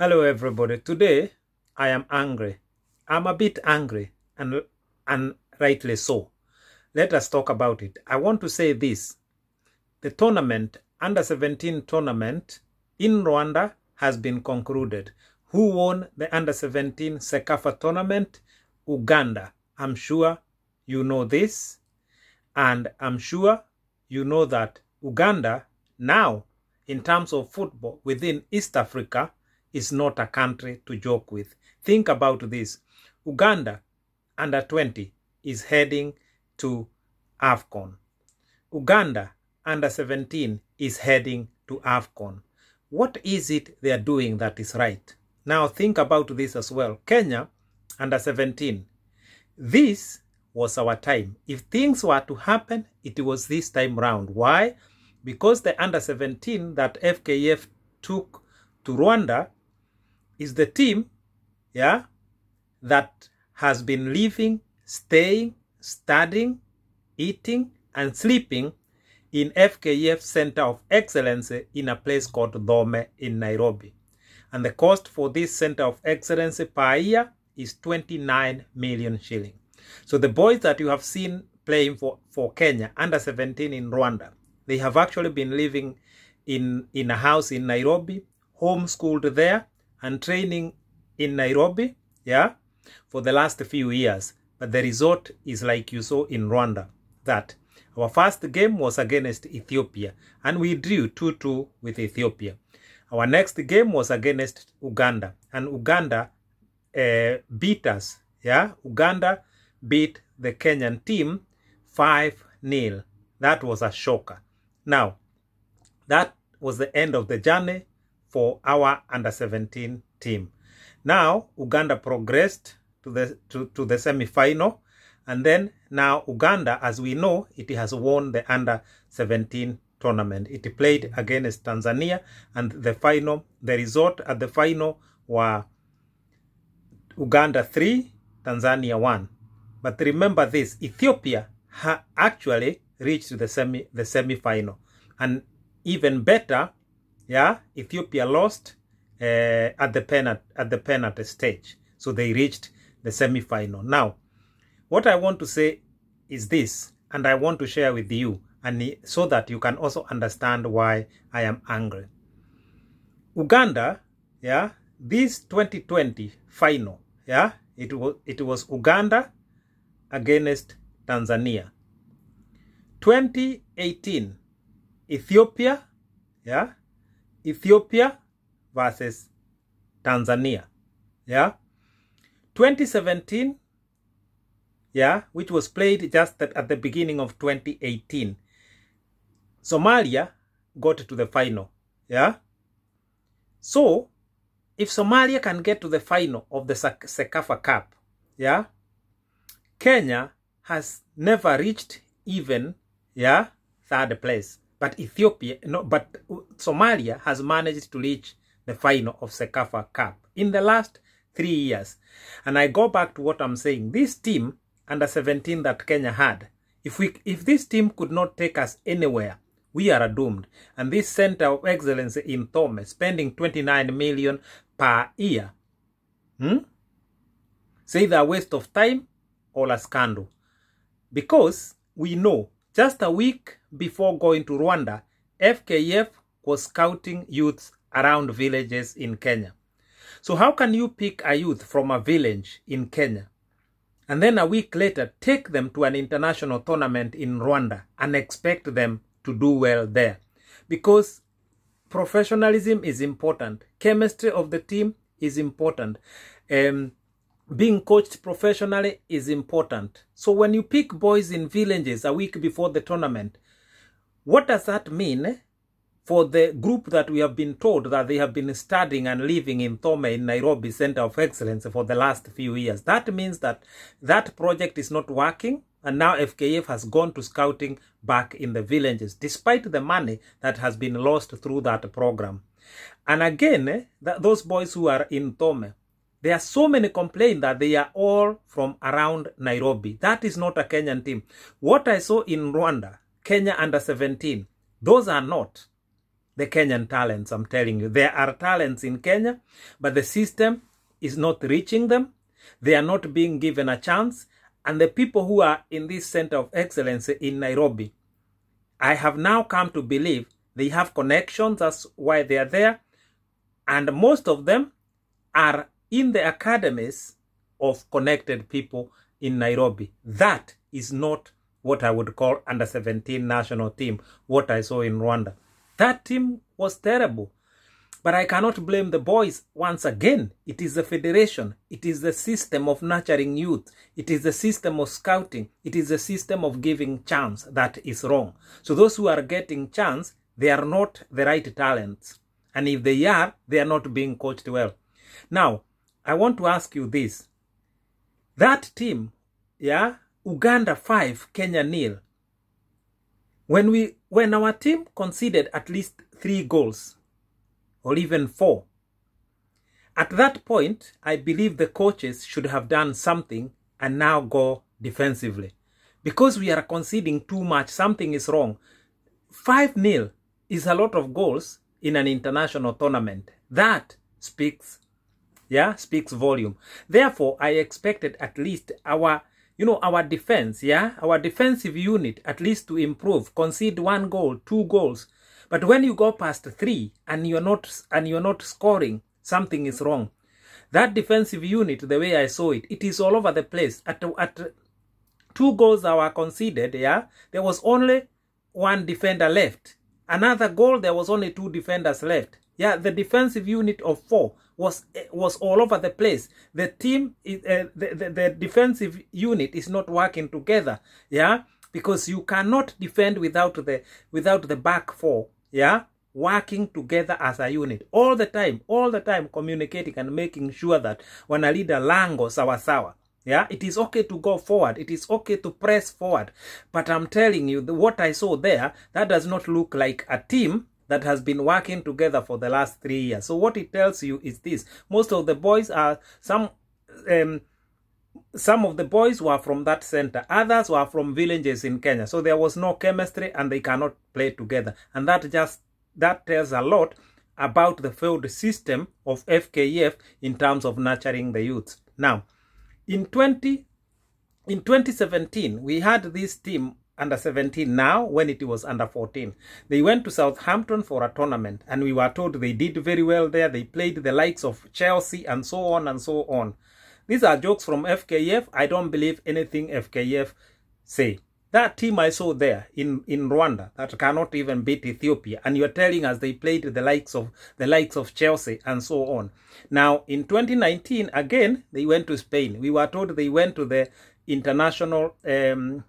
Hello, everybody. Today I am angry. I'm a bit angry, and and rightly so. Let us talk about it. I want to say this: the tournament, under 17 tournament in Rwanda, has been concluded. Who won the under 17 CECAFA tournament? Uganda. I'm sure you know this, and I'm sure you know that Uganda now, in terms of football within East Africa, is not a country to joke with. Think about this. Uganda under 20 is heading to AFCON. Uganda under 17 is heading to AFCON. What is it they are doing that is right? Now think about this as well. Kenya under 17. This was our time. If things were to happen, it was this time round. Why? Because the under 17 that FKF took to Rwanda is the team, yeah, that has been living, staying, studying, eating, and sleeping in FKF Center of Excellence in a place called Thome in Nairobi. And the cost for this Center of Excellence per year is 29 million shilling. So the boys that you have seen playing for, for Kenya under 17 in Rwanda, they have actually been living in, in a house in Nairobi, homeschooled there, and training in Nairobi, yeah, for the last few years. But the result is like you saw in Rwanda, that our first game was against Ethiopia, and we drew 2-2 with Ethiopia. Our next game was against Uganda, and Uganda uh, beat us, yeah. Uganda beat the Kenyan team 5-0. That was a shocker. Now, that was the end of the journey for our under 17 team. Now Uganda progressed to the to, to the semi-final and then now Uganda as we know it has won the under 17 tournament. It played against Tanzania and the final the result at the final were Uganda 3 Tanzania 1. But remember this Ethiopia actually reached the semi the semi-final and even better yeah, Ethiopia lost uh, at the penalty at the penalty stage, so they reached the semi-final. Now, what I want to say is this, and I want to share with you, and so that you can also understand why I am angry. Uganda, yeah, this 2020 final, yeah, it was it was Uganda against Tanzania. 2018, Ethiopia, yeah, Ethiopia versus Tanzania. Yeah. 2017, yeah, which was played just at the beginning of 2018. Somalia got to the final. Yeah. So, if Somalia can get to the final of the CECAFA Cup, yeah, Kenya has never reached even, yeah, third place. But Ethiopia, no, but Somalia has managed to reach the final of Sekafa Cup in the last three years. And I go back to what I'm saying. This team under 17 that Kenya had, if we if this team could not take us anywhere, we are doomed. And this center of excellence in Thome, spending 29 million per year, hmm? say either a waste of time or a scandal. Because we know just a week before going to Rwanda, FKF was scouting youths around villages in Kenya. So how can you pick a youth from a village in Kenya and then a week later take them to an international tournament in Rwanda and expect them to do well there? Because professionalism is important. Chemistry of the team is important. Um, being coached professionally is important. So when you pick boys in villages a week before the tournament, what does that mean for the group that we have been told that they have been studying and living in Thome in Nairobi Center of Excellence for the last few years? That means that that project is not working and now FKF has gone to scouting back in the villages despite the money that has been lost through that program. And again, th those boys who are in Thome, there are so many complaints that they are all from around Nairobi. That is not a Kenyan team. What I saw in Rwanda, Kenya under 17, those are not. the Kenyan talents. I'm telling you, there are talents in Kenya, but the system is not reaching them. They are not being given a chance. And the people who are in this center of excellence in Nairobi, I have now come to believe they have connections. That's why they are there. And most of them are in the academies of connected people in Nairobi. That is not what I would call under 17 national team, what I saw in Rwanda. That team was terrible. But I cannot blame the boys once again. It is the federation. It is the system of nurturing youth. It is the system of scouting. It is the system of giving chance that is wrong. So those who are getting chance, they are not the right talents. And if they are, they are not being coached well. Now, I want to ask you this. That team, yeah, Uganda 5, Kenya nil. When we when our team conceded at least 3 goals or even 4, at that point, I believe the coaches should have done something and now go defensively. Because we are conceding too much, something is wrong. 5 0 is a lot of goals in an international tournament. That speaks, yeah, speaks volume. Therefore, I expected at least our, you know, our defense, yeah, our defensive unit at least to improve, concede one goal, two goals. But when you go past three and you're not and you're not scoring, something is wrong. That defensive unit, the way I saw it, it is all over the place. At at two goals that were conceded, yeah, there was only one defender left. Another goal, there was only two defenders left. Yeah, the defensive unit of four was was all over the place. The team, uh, the, the, the defensive unit is not working together. Yeah, because you cannot defend without the without the back four. Yeah, working together as a unit all the time, all the time, communicating and making sure that when a leader lango sawa sawa. Yeah, it is okay to go forward. It is okay to press forward. But I'm telling you, the, what I saw there, that does not look like a team that has been working together for the last three years. So what it tells you is this: most of the boys are some. Um, some of the boys were from that center others were from villages in kenya so there was no chemistry and they cannot play together and that just that tells a lot about the failed system of fkf in terms of nurturing the youth now in 20 in 2017 we had this team under 17 now when it was under 14 they went to southampton for a tournament and we were told they did very well there. They played the likes of chelsea and so on and so on. These are jokes from fkf i don't believe anything fkf say. That team i saw there in in rwanda that cannot even beat ethiopia and you're telling us they played the likes of the likes of chelsea and so on. Now in 2019 again they went to spain. We were told they went to the international um,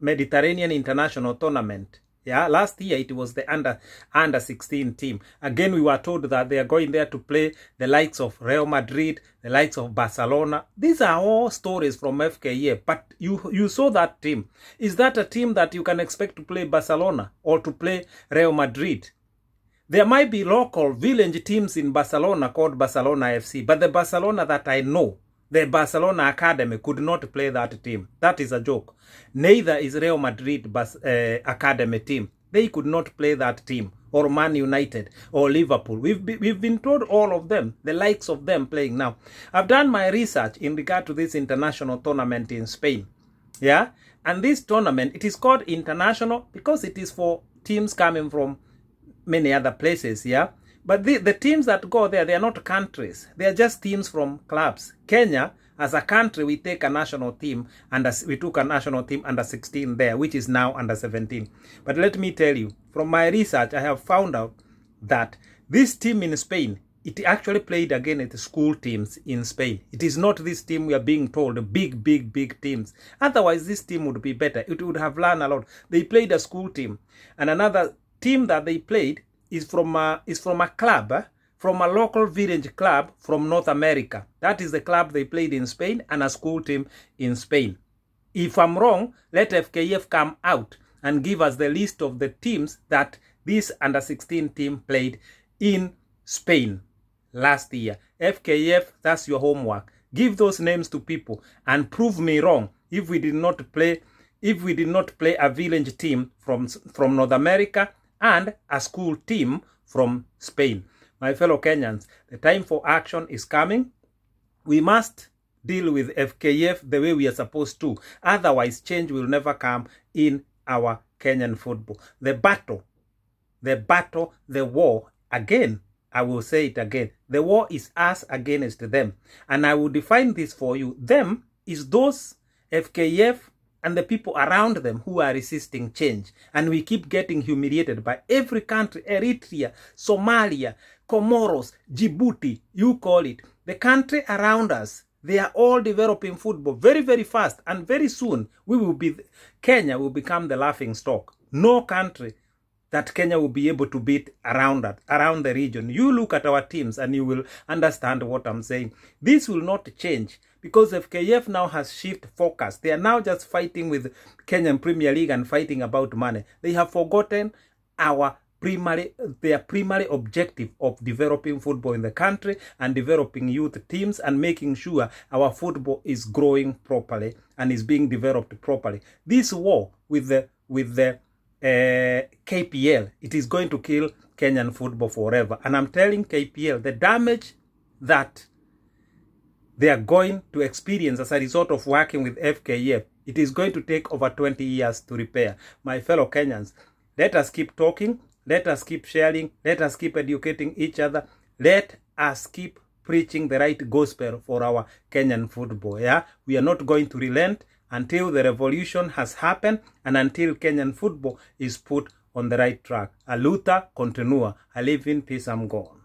mediterranean international tournament. Yeah last year it was the under under 16 team. Again we were told that they are going there to play the likes of real madrid the likes of barcelona. These are all stories from fkf but you you saw that team. Is that a team that you can expect to play barcelona or to play real madrid? There might be local village teams in barcelona called barcelona fc but the barcelona that i know the Barcelona Academy could not play that team. That is a joke. Neither is Real Madrid Bas- uh, Academy team. They could not play that team. Or Man United or Liverpool. We've, be, we've been told all of them, the likes of them playing now. I've done my research in regard to this international tournament in Spain. Yeah? And this tournament, it is called international because it is for teams coming from many other places. Yeah? But the, the teams that go there, they are not countries. They are just teams from clubs. Kenya, as a country, we take a national team and we took a national team under 16 there, which is now under 17. But let me tell you, from my research, I have found out that this team in Spain, it actually played against school teams in Spain. It is not this team we are being told, big, big, big teams. Otherwise, this team would be better. It would have learned a lot. They played a school team. And another team that they played is from a, is from a club, eh? from a local village club from North America. That is the club they played in Spain and a school team in Spain. If I'm wrong, let FKF come out and give us the list of the teams that this under 16 team played in Spain last year. FKF, that's your homework. Give those names to people and prove me wrong if we did not play if we did not play a village team from from North America and a school team from Spain. My fellow Kenyans, the time for action is coming. We must deal with FKF the way we are supposed to. Otherwise, change will never come in our Kenyan football. The battle, the battle, the war, again, I will say it again. The war is us against them. And I will define this for you. Them is those FKF and the people around them who are resisting change. And we keep getting humiliated by every country Eritrea, Somalia, Comoros, Djibouti, you call it. The country around us, they are all developing football very, very fast. And very soon, we will be, Kenya will become the laughing stock. No country that Kenya will be able to beat around that, around the region. You look at our teams and you will understand what I'm saying. This will not change because FKF now has shift focus. They are now just fighting with Kenyan Premier League and fighting about money. They have forgotten our primary their primary objective of developing football in the country and developing youth teams and making sure our football is growing properly and is being developed properly. This war with the with the uh, KPL, it is going to kill Kenyan football forever. And I'm telling KPL the damage that they are going to experience as a result of working with FKF, it is going to take over 20 years to repair. My fellow Kenyans, let us keep talking, let us keep sharing, let us keep educating each other, let us keep preaching the right gospel for our Kenyan football. Yeah, we are not going to relent until the revolution has happened and until Kenyan football is put on the right track. A luta continua. I live in peace. I'm gone.